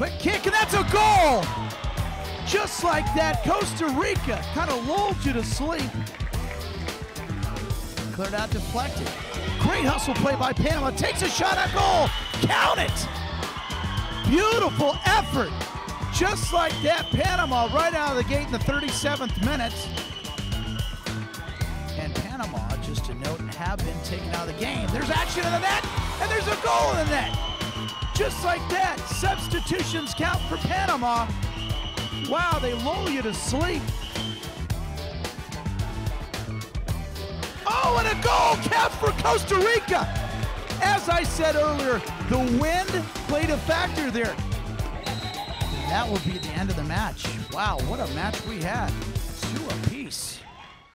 Quick kick, and that's a goal! Just like that, Costa Rica kind of lulled you to sleep. Cleared out, deflected. Great hustle play by Panama. Takes a shot at goal. Count it! Beautiful effort. Just like that, Panama right out of the gate in the 37th minute. And Panama, just to note, have been taken out of the game. There's action in the net, and there's a goal in the net. Just like that, substitutions count for Panama. Wow, they lull you to sleep. Oh, and a goal counts for Costa Rica. As I said earlier, the wind played a factor there. That will be the end of the match. Wow, what a match we had.